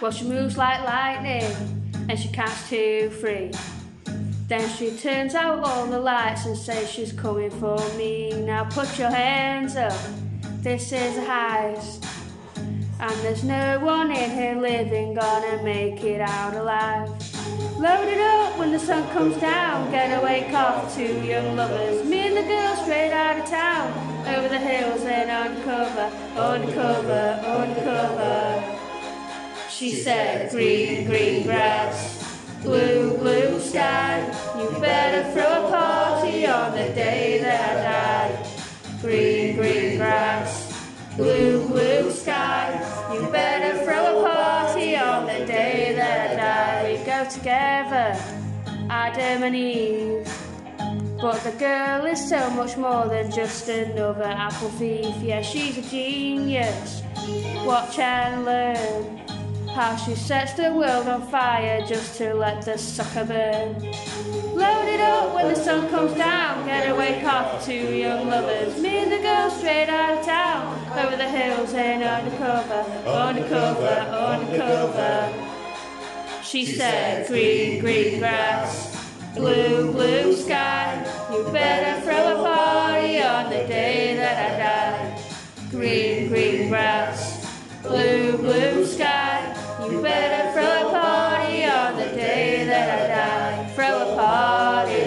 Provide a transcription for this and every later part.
Well, she moves like lightning and she counts two, three. Then she turns out all the lights and says she's coming for me. Now put your hands up, this is a heist. And there's no one in here living gonna make it out alive. Load it up when the sun comes down, get a wake off two young lovers. Me and the girl straight out of town, over the hills and undercover, undercover, undercover. She said, green, green grass, blue, blue sky. You better throw a party on the day that I die. Green, green grass, blue, blue sky. You better throw a party on the day that I die. We go together, Adam and Eve. But the girl is so much more than just another apple thief. Yeah, she's a genius. Watch and learn how she sets the world on fire just to let the sucker burn. Load it up when the sun comes down, get a wake off two young lovers. Me and the girl straight out of town, over the hills and undercover, undercover, undercover. She said, green, green grass, blue, blue sky. You better throw a party on the day that I die. Green, green grass, blue, blue sky. You better throw a party on the day that I die. Throw a party,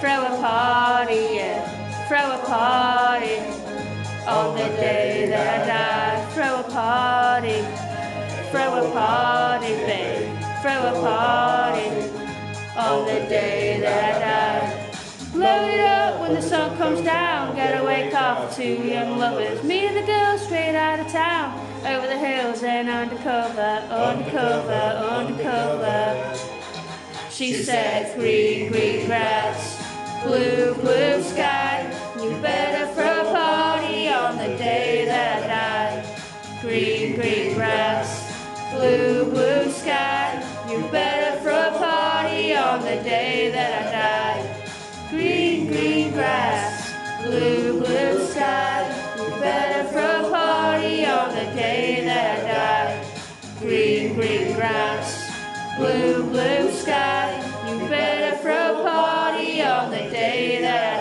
throw a party, yeah. Throw a party on the day that I die. Throw a party, throw a party, babe. Throw a party on the day that I die. Blow it up when the sun comes down. Gotta wake up two young lovers. Me and the girl straight out of town. Over the hills and undercover, undercover, undercover. She said, green, green grass, blue, blue sky. You better throw a party on the day that I. Green, green grass, blue, blue sky. You better throw a party on the day that I Blue, blue sky, you better throw party on the day that